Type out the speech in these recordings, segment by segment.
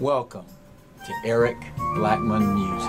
Welcome to Eric Blackmon Music.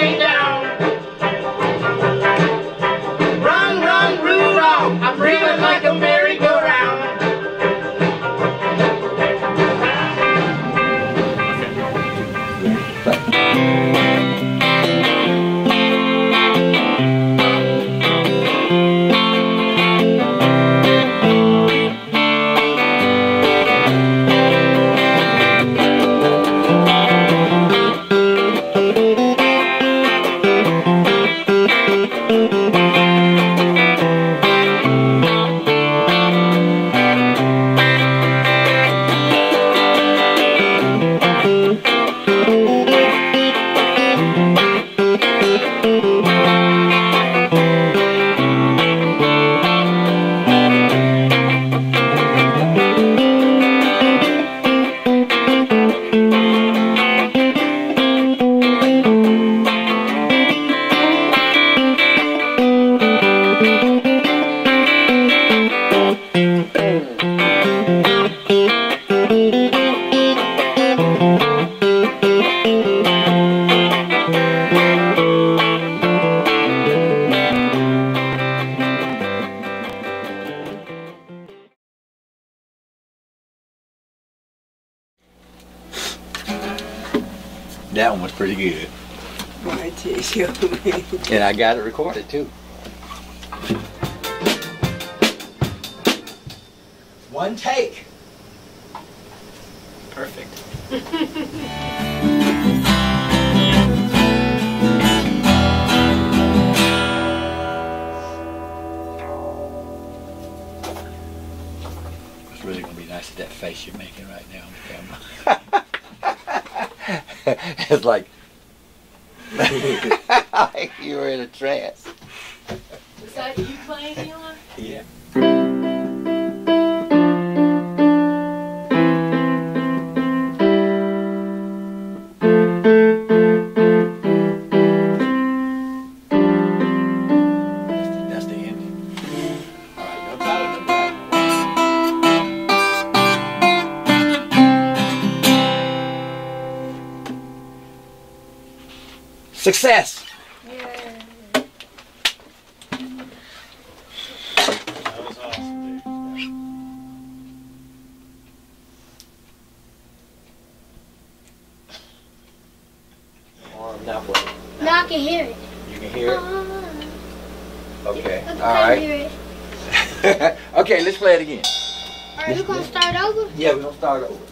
Ain't And I got it recorded too. One take. Perfect. It's really gonna be nice at that face you're making right now on the camera. it's like you were in a trance. Was that you playing, Elon? Yeah. Success. That was awesome, dude. Arm that way. Now I can hear it. You can hear it? Ah. Okay. All right. okay, let's play it again. Alright, we gonna start over? Yeah, we're gonna start over.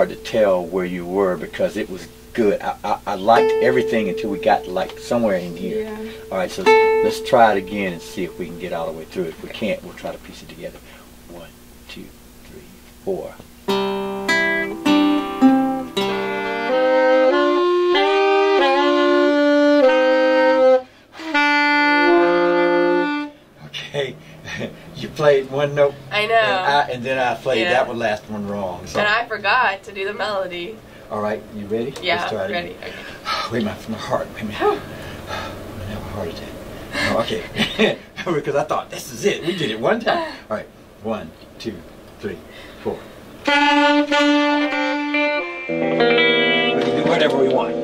Hard to tell where you were because it was good. I, I, I liked everything until we got like somewhere in here. Yeah. All right, so let's try it again and see if we can get all the way through it. If we can't, we'll try to piece it together. One, two, three, four. Okay, you played one note, I know. and, I, and then I played Yeah. that one last one wrong. So, and I forgot to do the melody. all right, you ready? Yeah, Let's try it ready. Okay. Wait a minute, my heart. Wait a minute. I'm gonna have a heart attack. Oh, okay, because I thought this is it. We did it one time. All right, one, two, three, four. We can do whatever we want.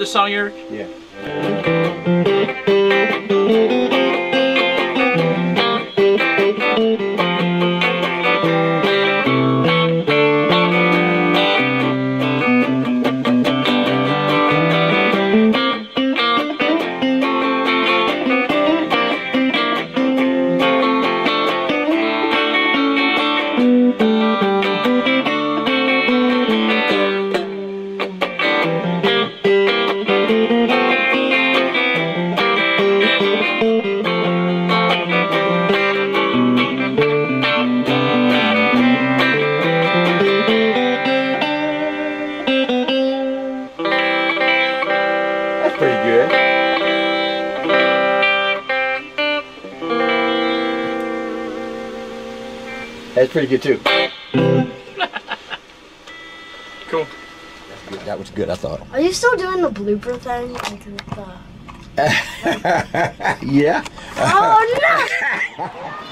The song, Eric? Yeah. That's pretty good too. Cool. That's good. That was good, I thought. Are you still doing the blooper thing? Like with the... yeah. Oh no!